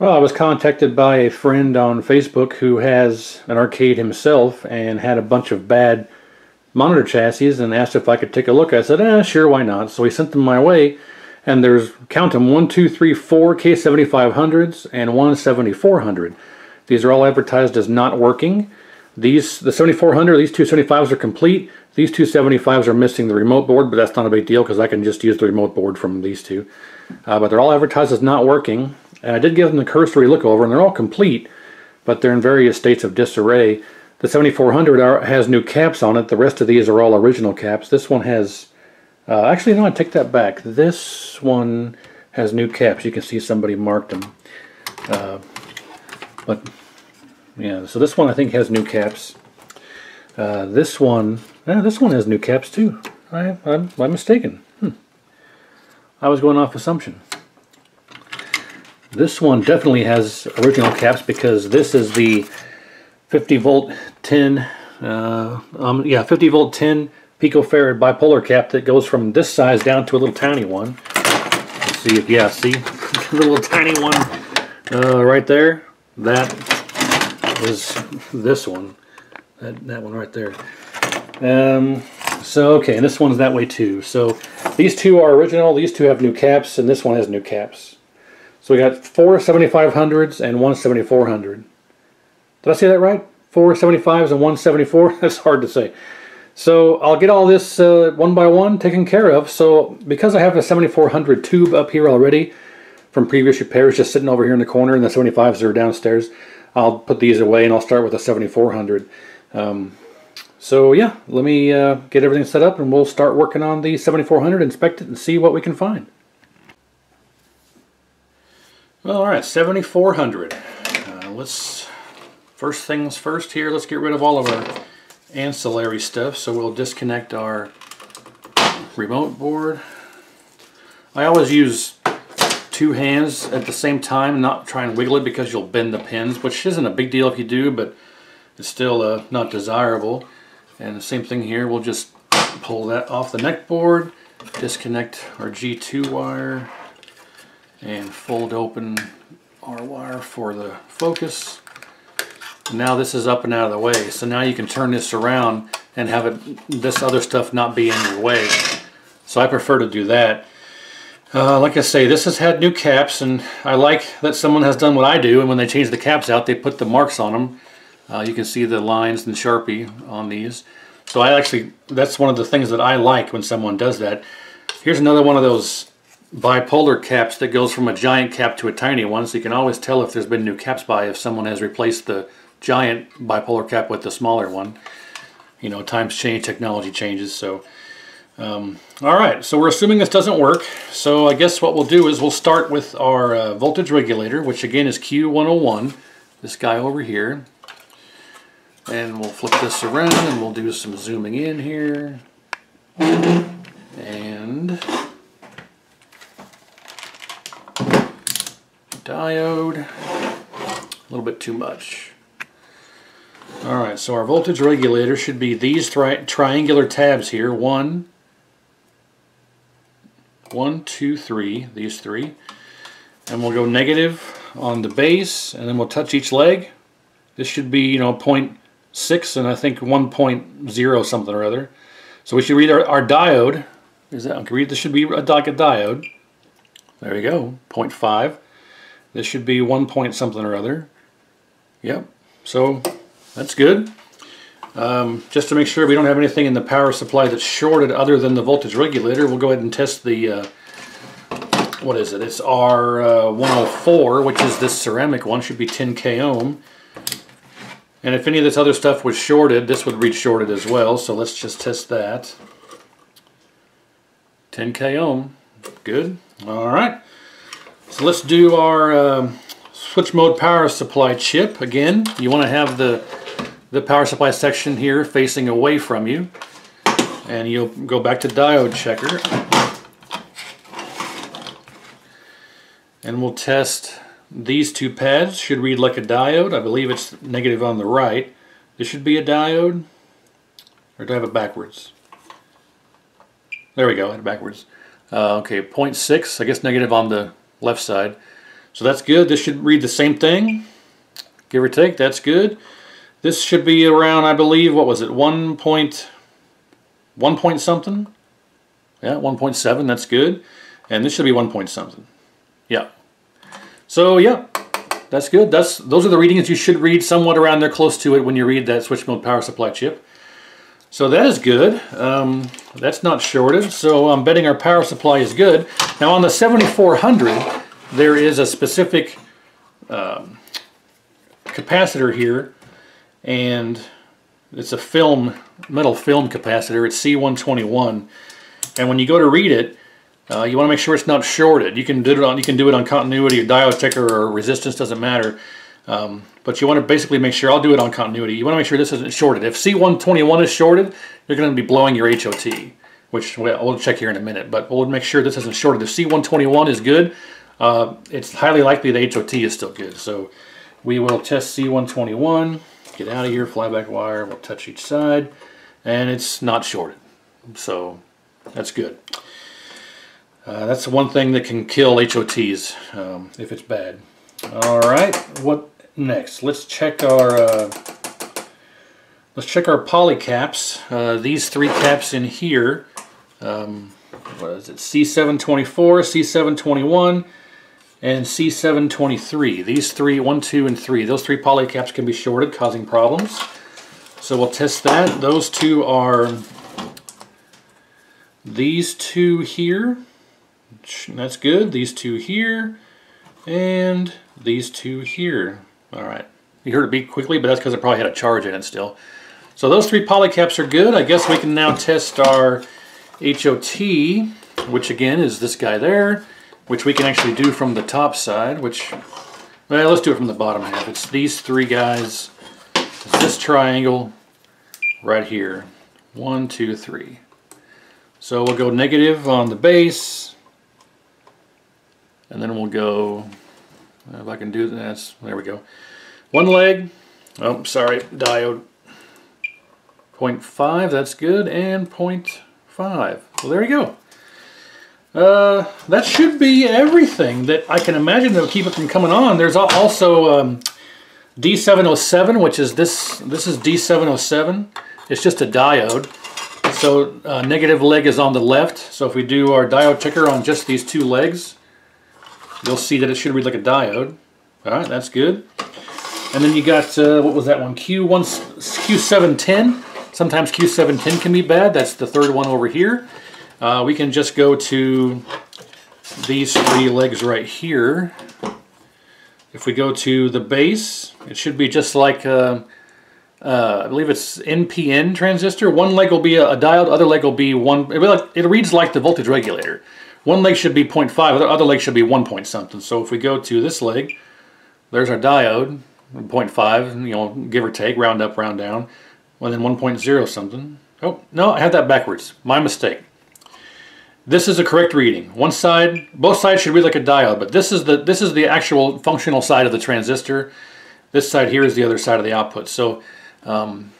Well, I was contacted by a friend on Facebook who has an arcade himself and had a bunch of bad monitor chassis and asked if I could take a look. I said, eh, sure, why not? So he sent them my way, and there's, count them, 1, 2, 3, 4 K7500s and one 7400. These are all advertised as not working. These, the 7400, these two 75s are complete. These two 75s are missing the remote board, but that's not a big deal because I can just use the remote board from these two. Uh, but they're all advertised as not working. And I did give them the cursory look over, and they're all complete, but they're in various states of disarray. The 7400 are, has new caps on it. The rest of these are all original caps. This one has, uh, actually no, I take that back. This one has new caps. You can see somebody marked them. Uh, but yeah, so this one I think has new caps. Uh, this one, yeah, this one has new caps too. I, I'm, I'm mistaken. Hmm. I was going off assumption. This one definitely has original caps because this is the 50 volt 10, uh, um, yeah, 50 volt 10 picofarad bipolar cap that goes from this size down to a little tiny one. Let's see if, yeah, see, little tiny one uh, right there. That is this one. That, that one right there. Um, so, okay, and this one's that way too. So, these two are original, these two have new caps, and this one has new caps. So we got four 7500s and one 7400. Did I say that right? Four 75s and one 74? That's hard to say. So I'll get all this uh, one by one taken care of. So because I have a 7400 tube up here already from previous repairs just sitting over here in the corner and the 75s are downstairs, I'll put these away and I'll start with the 7400. Um, so yeah, let me uh, get everything set up and we'll start working on the 7400, inspect it and see what we can find. All right, 7400. Uh, let's, first things first here, let's get rid of all of our ancillary stuff. So we'll disconnect our remote board. I always use two hands at the same time, not try and wiggle it because you'll bend the pins, which isn't a big deal if you do, but it's still uh, not desirable. And the same thing here, we'll just pull that off the neck board, disconnect our G2 wire, and fold open our wire for the focus. Now this is up and out of the way. So now you can turn this around and have it this other stuff not be in your way. So I prefer to do that. Uh, like I say, this has had new caps, and I like that someone has done what I do, and when they change the caps out, they put the marks on them. Uh, you can see the lines and Sharpie on these. So I actually, that's one of the things that I like when someone does that. Here's another one of those bipolar caps that goes from a giant cap to a tiny one. So you can always tell if there's been new caps by if someone has replaced the giant bipolar cap with the smaller one. You know times change technology changes so um, all right. So we're assuming this doesn't work. So I guess what we'll do is we'll start with our uh, voltage regulator which again is Q101 this guy over here. And we'll flip this around and we'll do some zooming in here. And diode. A little bit too much. Alright, so our voltage regulator should be these tri triangular tabs here. One, one, two, three, these three. And we'll go negative on the base, and then we'll touch each leg. This should be, you know, 0.6 and I think 1.0 something or other. So we should read our, our diode. Is that, okay, read, this should be a, a diode. There you go, 0.5. This should be one point something or other. Yep, so that's good. Um, just to make sure we don't have anything in the power supply that's shorted other than the voltage regulator, we'll go ahead and test the, uh, what is it? It's R104, which is this ceramic one, should be 10 k ohm. And if any of this other stuff was shorted, this would read shorted as well, so let's just test that. 10 k ohm, good. All right. So let's do our um, switch mode power supply chip. Again, you want to have the, the power supply section here facing away from you. And you'll go back to diode checker. And we'll test these two pads. Should read like a diode. I believe it's negative on the right. This should be a diode. Or do I have it backwards? There we go, I had it backwards. Uh, okay, 0.6, I guess negative on the left side. So that's good. This should read the same thing, give or take. That's good. This should be around, I believe, what was it, 1 point, 1 point something? Yeah, 1.7, that's good. And this should be 1 point something. Yeah. So, yeah, that's good. That's Those are the readings you should read somewhat around there close to it when you read that switch mode power supply chip. So that is good. Um, that's not shorted, so I'm betting our power supply is good. Now on the 7400, there is a specific um, capacitor here, and it's a film, metal film capacitor. It's C121, and when you go to read it, uh, you want to make sure it's not shorted. You can do it on you can do it on continuity or diode checker or resistance doesn't matter. Um, but you want to basically make sure, I'll do it on continuity, you want to make sure this isn't shorted. If C121 is shorted, you're going to be blowing your HOT, which well, check here in a minute, but we'll make sure this isn't shorted. If C121 is good, uh, it's highly likely the HOT is still good. So we will test C121, get out of here, flyback wire, we'll touch each side, and it's not shorted. So that's good. Uh, that's the one thing that can kill HOTs um, if it's bad. All right, what next? Let's check our uh, let's check our poly caps. Uh, these three caps in here. Um, what is it? C724, C721, and C723. These three, one, two, and three. Those three poly caps can be shorted, causing problems. So we'll test that. Those two are these two here. That's good. These two here. And these two here. All right. You heard it beat quickly, but that's because it probably had a charge in it still. So those three polycaps are good. I guess we can now test our HOT, which again is this guy there, which we can actually do from the top side, which, well, let's do it from the bottom half. It's these three guys. This triangle right here. One, two, three. So we'll go negative on the base, and then we'll go if I can do this, there we go. One leg, oh, sorry, diode 0.5, that's good, and 0.5. Well, there you go. Uh, that should be everything that I can imagine that will keep it from coming on. There's also um, D707, which is this, this is D707. It's just a diode. So uh, negative leg is on the left. So if we do our diode checker on just these two legs, you'll see that it should read like a diode. All right, that's good. And then you got, uh, what was that one? Q1, Q710. Sometimes Q710 can be bad. That's the third one over here. Uh, we can just go to these three legs right here. If we go to the base, it should be just like, uh, uh, I believe it's NPN transistor. One leg will be a, a diode, other leg will be one, it, it reads like the voltage regulator. One leg should be 0.5, the other leg should be 1 point something. So if we go to this leg, there's our diode, 0.5, you know, give or take, round up, round down. Well, then 1.0 something. Oh, no, I had that backwards. My mistake. This is a correct reading. One side, both sides should read like a diode, but this is the this is the actual functional side of the transistor. This side here is the other side of the output. So um,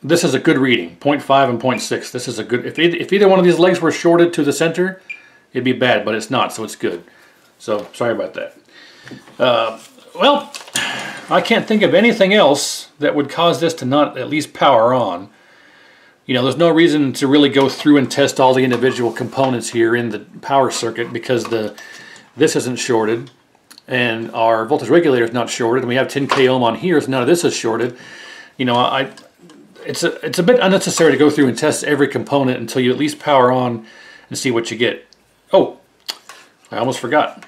this is a good reading, 0.5 and 0.6. This is a good, if, if either one of these legs were shorted to the center, it'd be bad, but it's not, so it's good. So sorry about that. Uh, well, I can't think of anything else that would cause this to not at least power on. You know, there's no reason to really go through and test all the individual components here in the power circuit because the this isn't shorted and our voltage regulator is not shorted and we have 10 k ohm on here so none of this is shorted. You know, I it's a, it's a bit unnecessary to go through and test every component until you at least power on and see what you get. Oh, I almost forgot.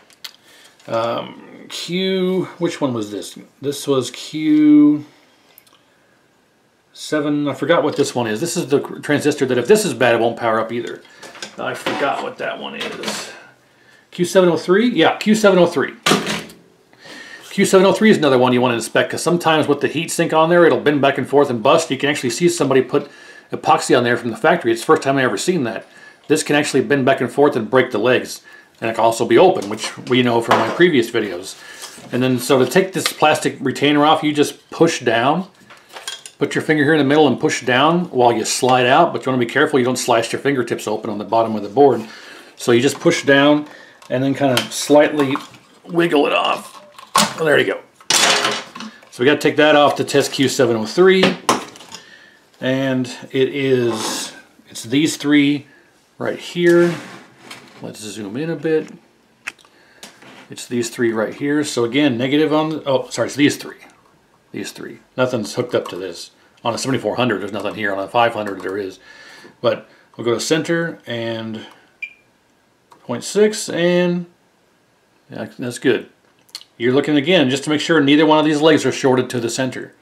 Um, Q, which one was this? This was Q7, I forgot what this one is. This is the transistor that if this is bad, it won't power up either. I forgot what that one is. Q703? Yeah, Q703. Q703 is another one you want to inspect because sometimes with the heat sink on there, it'll bend back and forth and bust. You can actually see somebody put epoxy on there from the factory. It's the first time I ever seen that. This can actually bend back and forth and break the legs. And it can also be open, which we know from my previous videos. And then, so to take this plastic retainer off, you just push down. Put your finger here in the middle and push down while you slide out. But you want to be careful you don't slice your fingertips open on the bottom of the board. So you just push down and then kind of slightly wiggle it off. Oh, there you go. So we got to take that off to test Q703. And it is, it's these three right here. Let's zoom in a bit. It's these three right here. So again, negative on, the, oh, sorry, it's these three. These three. Nothing's hooked up to this. On a 7400, there's nothing here. On a 500, there is. But we'll go to center and 0.6 and yeah, that's good. You're looking again just to make sure neither one of these legs are shorted to the center.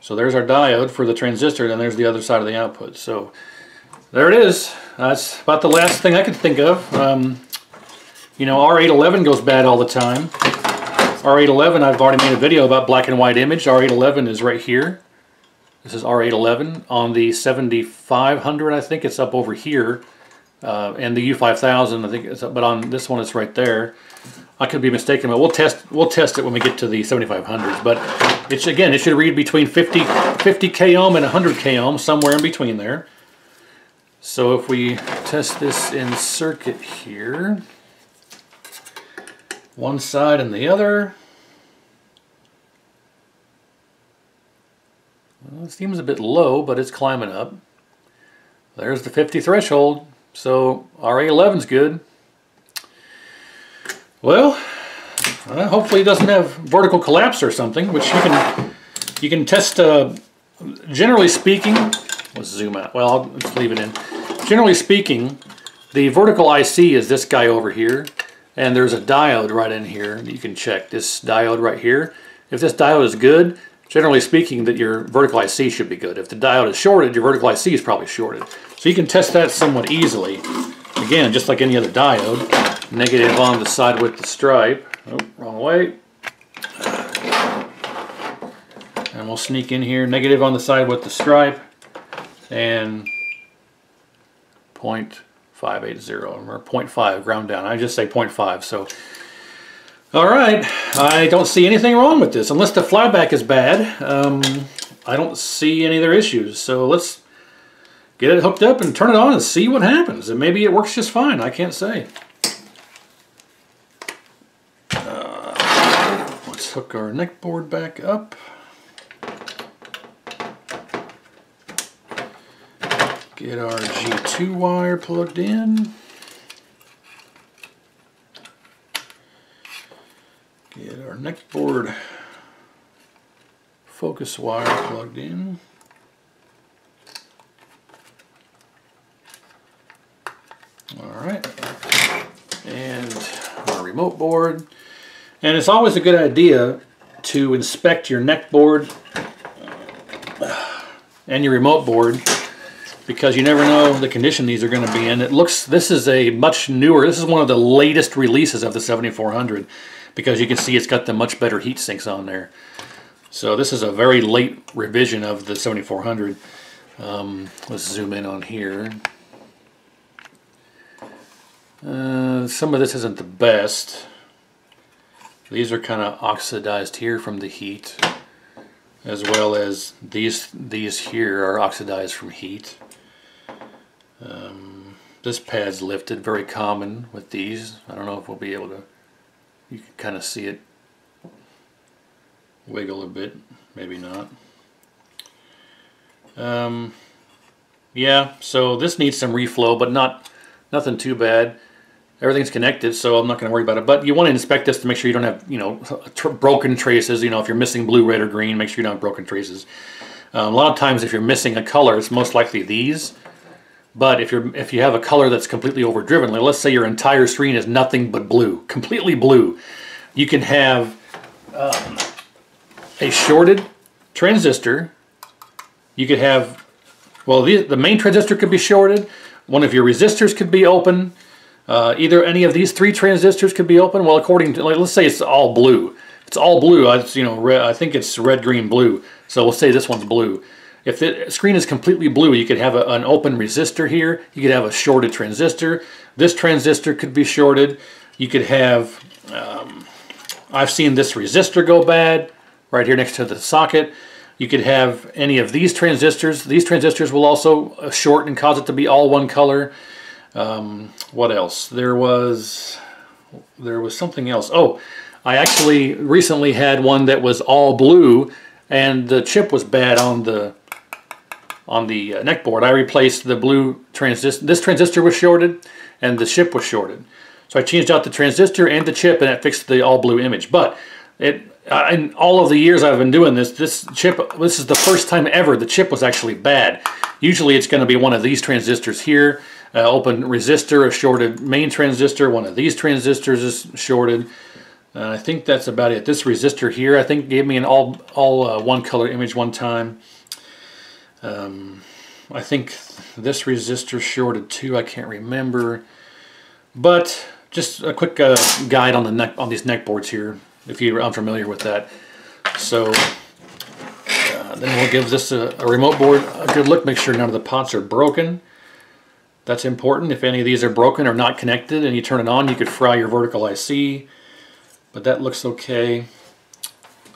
So there's our diode for the transistor and there's the other side of the output. So there it is. That's about the last thing I could think of. Um, you know, R811 goes bad all the time. R811, I've already made a video about black and white image. R811 is right here. This is R811. On the 7500, I think it's up over here. Uh, and the U5000, I think it's up, but on this one it's right there. I could be mistaken, but we'll test we'll test it when we get to the 7500s. But it's again, it should read between 50 50 k ohm and 100 k ohm, somewhere in between there. So if we test this in circuit here, one side and the other. Well, it seems a bit low, but it's climbing up. There's the 50 threshold. So R811's good. Well, uh, hopefully it doesn't have vertical collapse or something, which you can you can test. Uh, generally speaking, let's zoom out. Well, I'll, let's leave it in. Generally speaking, the vertical IC is this guy over here, and there's a diode right in here that you can check. This diode right here. If this diode is good, generally speaking, that your vertical IC should be good. If the diode is shorted, your vertical IC is probably shorted. So you can test that somewhat easily. Again, just like any other diode, negative on the side with the stripe. Oh, wrong way. And we'll sneak in here, negative on the side with the stripe, and 0.580, or 0.5 ground down. I just say 0.5, so all right, I don't see anything wrong with this. Unless the flyback is bad, um, I don't see any other issues. So let's get it hooked up and turn it on and see what happens. And maybe it works just fine. I can't say. Uh, let's hook our neck board back up. Get our G2 wire plugged in. Get our neck board focus wire plugged in. Alright, and our remote board. And it's always a good idea to inspect your neck board and your remote board because you never know the condition these are going to be in. It looks, this is a much newer, this is one of the latest releases of the 7400 because you can see it's got the much better heat sinks on there. So this is a very late revision of the 7400. Um, let's zoom in on here. Uh, some of this isn't the best. These are kind of oxidized here from the heat, as well as these these here are oxidized from heat. Um, this pad's lifted, very common with these. I don't know if we'll be able to, you can kind of see it wiggle a bit, maybe not. Um, yeah, so this needs some reflow, but not nothing too bad. Everything's connected, so I'm not going to worry about it. But you want to inspect this to make sure you don't have, you know, tr broken traces. You know, if you're missing blue, red, or green, make sure you don't have broken traces. Um, a lot of times, if you're missing a color, it's most likely these. But if you're if you have a color that's completely overdriven, like let's say your entire screen is nothing but blue, completely blue, you can have um, a shorted transistor. You could have, well, the, the main transistor could be shorted. One of your resistors could be open. Uh, either any of these three transistors could be open. Well, according to, like, let's say it's all blue. It's all blue. It's, you know, red, I think it's red, green, blue. So we'll say this one's blue. If the screen is completely blue, you could have a, an open resistor here. You could have a shorted transistor. This transistor could be shorted. You could have, um, I've seen this resistor go bad right here next to the socket. You could have any of these transistors. These transistors will also uh, short and cause it to be all one color. Um, what else? There was, there was something else. Oh, I actually recently had one that was all blue and the chip was bad on the on the uh, neck board. I replaced the blue transistor. This transistor was shorted and the chip was shorted. So I changed out the transistor and the chip and that fixed the all blue image. But it uh, in all of the years I've been doing this, this chip, this is the first time ever the chip was actually bad. Usually it's going to be one of these transistors here, uh, open resistor, a shorted main transistor, one of these transistors is shorted. Uh, I think that's about it. This resistor here, I think gave me an all, all uh, one color image one time. Um, I think this resistor shorted too, I can't remember. But just a quick uh, guide on the neck on these neck boards here if you're unfamiliar with that. So uh, then we'll give this a, a, remote board a good look, make sure none of the pots are broken. That's important. If any of these are broken or not connected and you turn it on, you could fry your vertical IC. But that looks okay.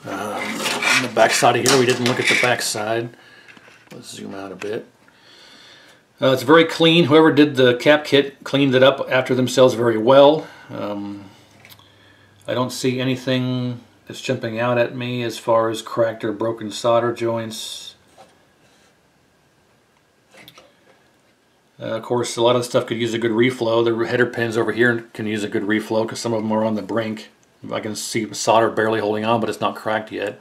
Um, on the back side of here, we didn't look at the back side. Let's zoom out a bit. Uh, it's very clean. Whoever did the cap kit cleaned it up after themselves very well. Um, I don't see anything that's jumping out at me as far as cracked or broken solder joints. Uh, of course, a lot of stuff could use a good reflow. The header pins over here can use a good reflow because some of them are on the brink. I can see solder barely holding on, but it's not cracked yet.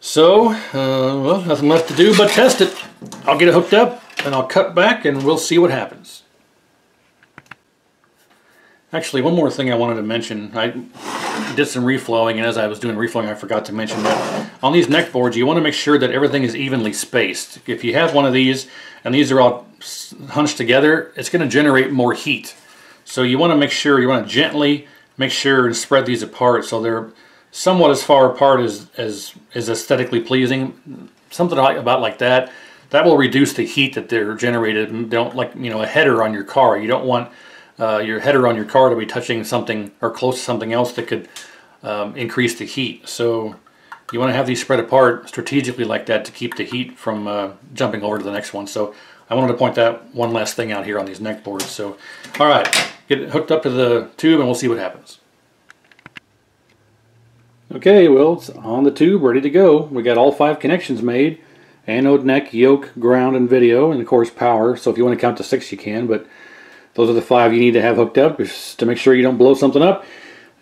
So, uh, well, nothing left to do but test it. I'll get it hooked up and I'll cut back and we'll see what happens. Actually, one more thing I wanted to mention. I did some reflowing, and as I was doing reflowing, I forgot to mention that on these neck boards, you want to make sure that everything is evenly spaced. If you have one of these, and these are all hunched together, it's going to generate more heat. So you want to make sure, you want to gently make sure and spread these apart so they're somewhat as far apart as, as is aesthetically pleasing. Something about like that. That will reduce the heat that they're generated. Don't like, you know, a header on your car. You don't want uh, your header on your car to be touching something or close to something else that could um, increase the heat. So you want to have these spread apart strategically like that to keep the heat from uh, jumping over to the next one. So I wanted to point that one last thing out here on these neck boards. So, all right, get it hooked up to the tube and we'll see what happens. Okay, well, it's on the tube, ready to go. We got all five connections made. Anode, neck, yoke, ground, and video, and of course power. So if you want to count to six, you can, but those are the five you need to have hooked up just to make sure you don't blow something up.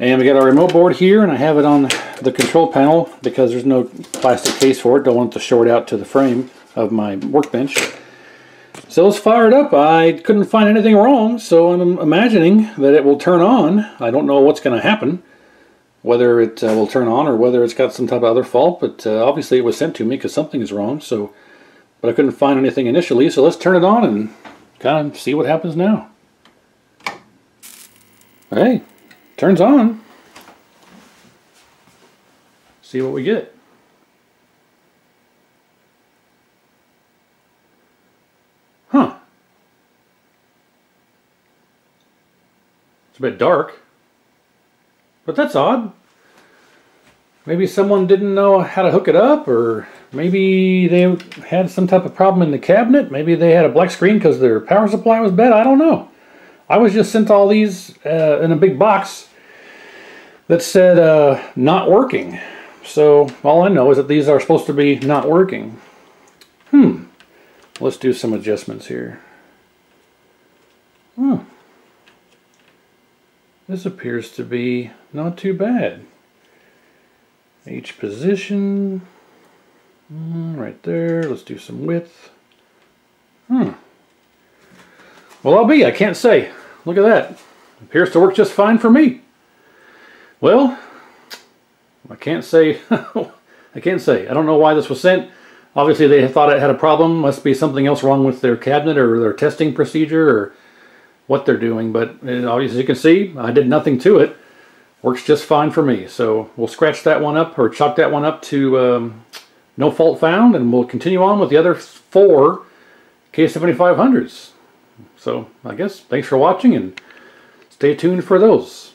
And we got our remote board here, and I have it on the control panel because there's no plastic case for it. Don't want it to short out to the frame of my workbench. So let's fire it up. I couldn't find anything wrong, so I'm imagining that it will turn on. I don't know what's going to happen, whether it uh, will turn on or whether it's got some type of other fault, but uh, obviously it was sent to me because something is wrong. So, But I couldn't find anything initially, so let's turn it on and kind of see what happens now. Hey, turns on. See what we get. Huh. It's a bit dark. But that's odd. Maybe someone didn't know how to hook it up, or maybe they had some type of problem in the cabinet. Maybe they had a black screen because their power supply was bad. I don't know. I was just sent all these uh, in a big box that said uh, not working. So all I know is that these are supposed to be not working. Hmm. Let's do some adjustments here. Hmm. This appears to be not too bad. H position. Hmm, right there. Let's do some width. Hmm. Well, I'll be. I can't say. Look at that. Appears to work just fine for me. Well, I can't say. I can't say. I don't know why this was sent. Obviously, they thought it had a problem. Must be something else wrong with their cabinet or their testing procedure or what they're doing. But obviously, as you can see, I did nothing to it. Works just fine for me. So we'll scratch that one up or chalk that one up to um, no fault found, and we'll continue on with the other four K7500s. So I guess thanks for watching and stay tuned for those.